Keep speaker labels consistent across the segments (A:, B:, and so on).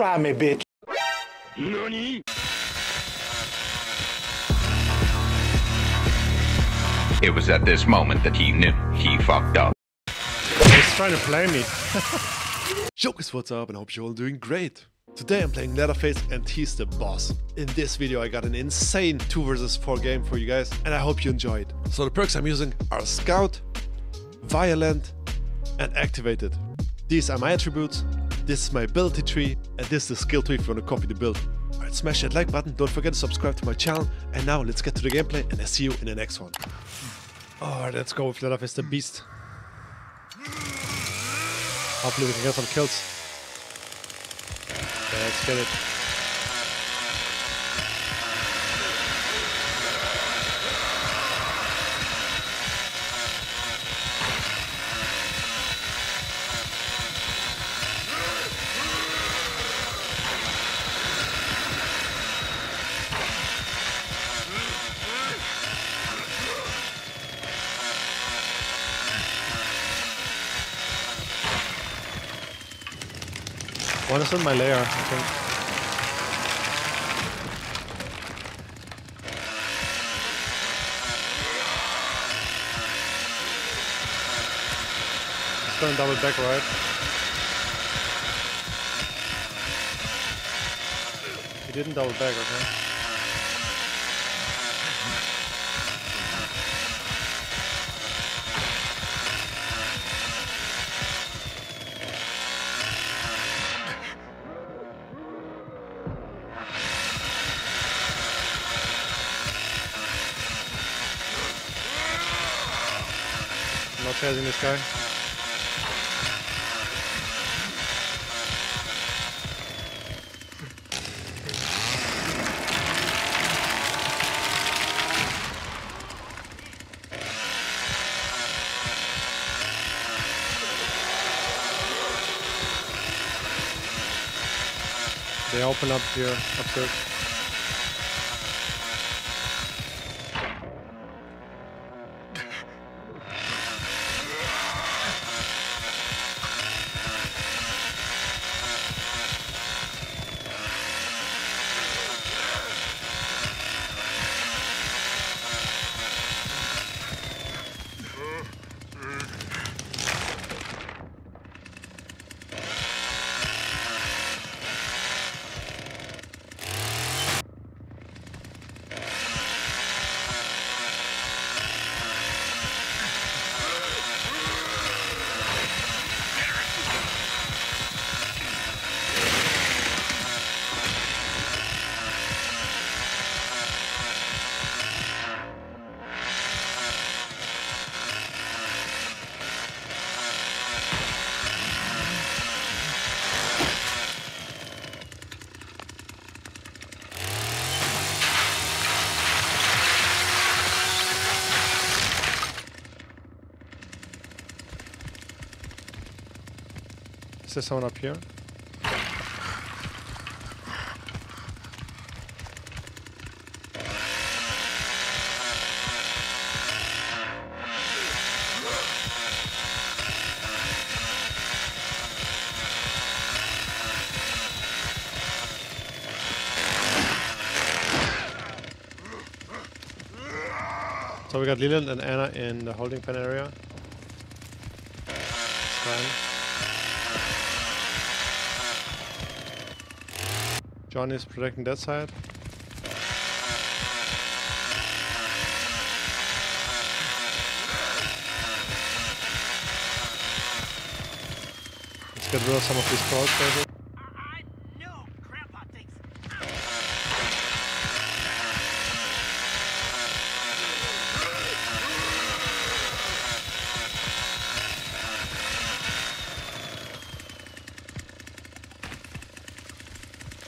A: Try me, bitch.
B: It was at this moment that he knew he fucked up.
C: He's trying to play me.
D: Yo guys, what's up and I hope you're all doing great. Today I'm playing Leatherface and he's the boss. In this video I got an insane 2 vs 4 game for you guys and I hope you enjoy it. So the perks I'm using are Scout, Violent and Activated. These are my attributes, this is my ability tree and this is the skill tree if you want to copy the build. Alright, smash that like button, don't forget to subscribe to my channel and now let's get to the gameplay and I see you in the next one.
C: Alright, let's go with Leatherface the Beast. Hopefully we can get some kills. Let's get it. Is in my lair, I think. Going double back, right? He didn't double back, okay? This guy. They open up here, upstairs. Is there someone up here? So we got Leland and Ana in the holding pen area. John is protecting that side. Let's get rid of some of these crawl spaces.
E: I know Grandpa thinks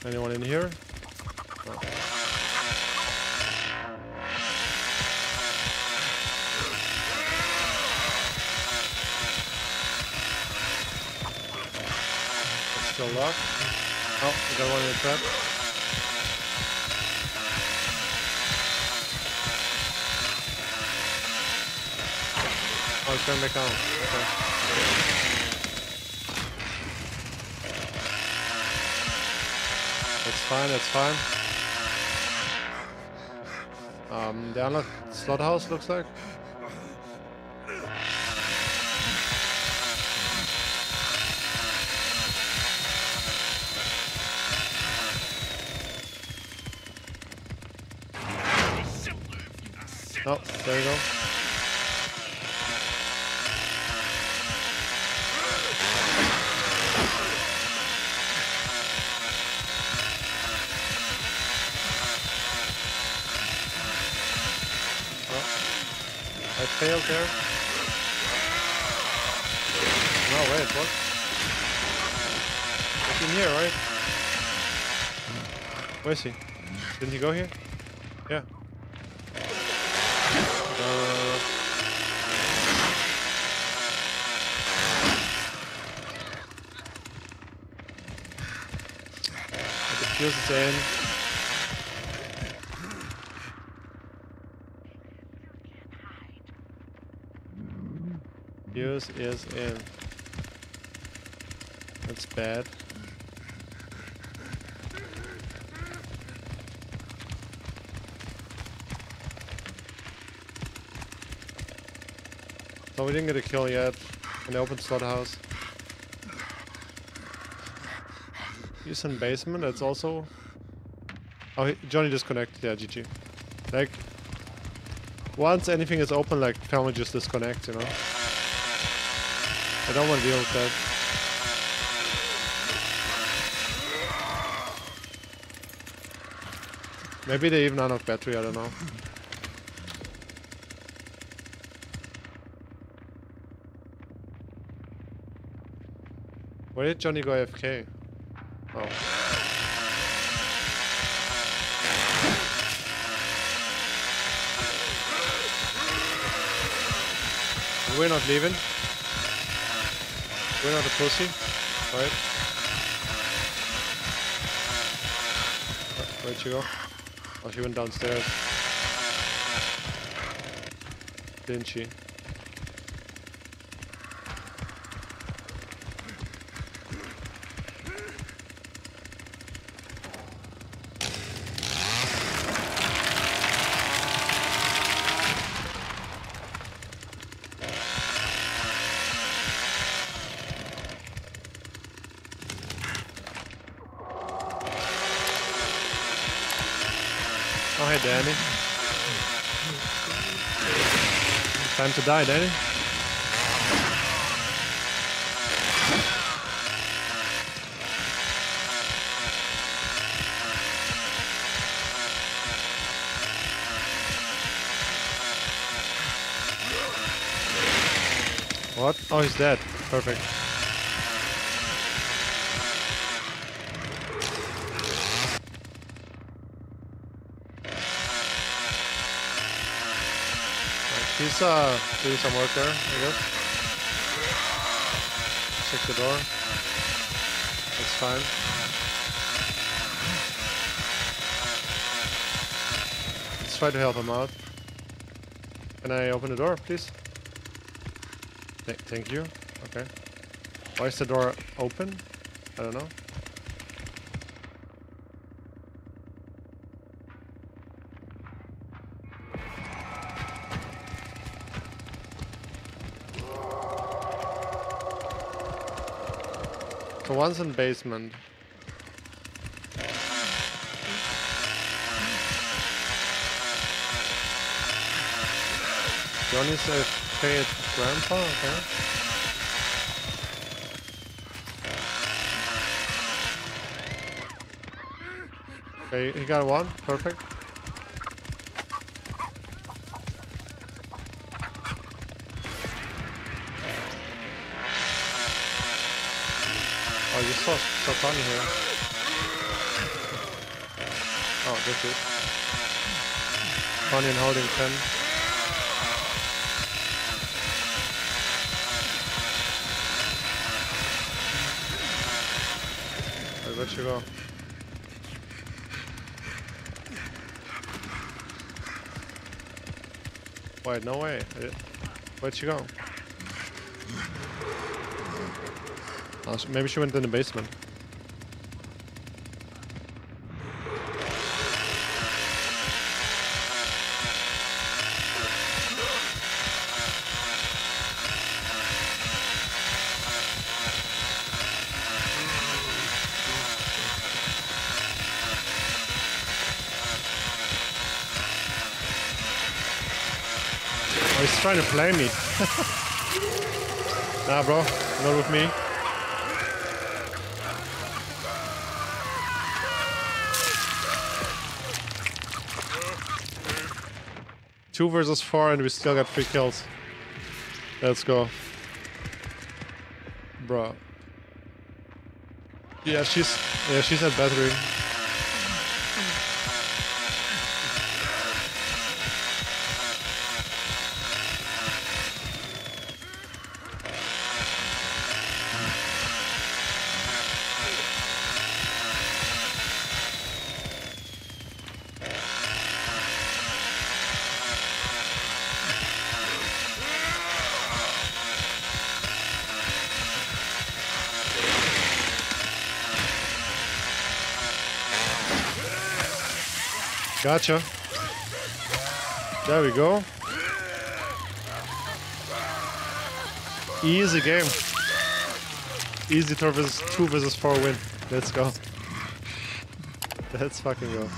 C: Anyone in here? No. It's still locked. Oh, we got one in the trap. Oh, it's going back down. Okay. That's fine, that's fine. Um, the unlocked slaughterhouse looks like. Oh, there you go. Oh, I failed there. No, wait, what? He's in here, right? Where is he? Didn't he go here? Yeah. The fuse is in. Fuse is in. That's bad. So we didn't get a kill yet the open slaughterhouse. He's in basement, that's also... Oh, Johnny disconnected, yeah, GG. Like, once anything is open, like, family just disconnect, you know? I don't want to deal with that. Maybe they even unlock battery, I don't know. Where did Johnny go AFK? Oh. We're not leaving. We're not a pussy, right? Where'd she go? Oh, she went downstairs. Didn't she? Danny. Time to die, Danny. What? Oh, he's dead. Perfect. He's uh doing some work there, I guess. Check the door. It's fine. Let's try to help him out. Can I open the door, please? Th thank you. Okay. Why is the door open? I don't know. So one's in basement. Johnny's a paid grandpa, okay. Okay, he got one, perfect. Oh, you saw, saw Tony here. Oh, that's it. Tony and holding 10. Wait, where'd you go? Wait, no way. I Where'd she go? Oh, maybe she went in the basement. Oh, he's trying to play me. nah, bro. Not with me. Two versus four, and we still got three kills. Let's go. Bro. Yeah, she's yeah, she's at battery. Gotcha. There we go. Easy game. Easy two versus two versus four win. Let's go. Let's fucking go.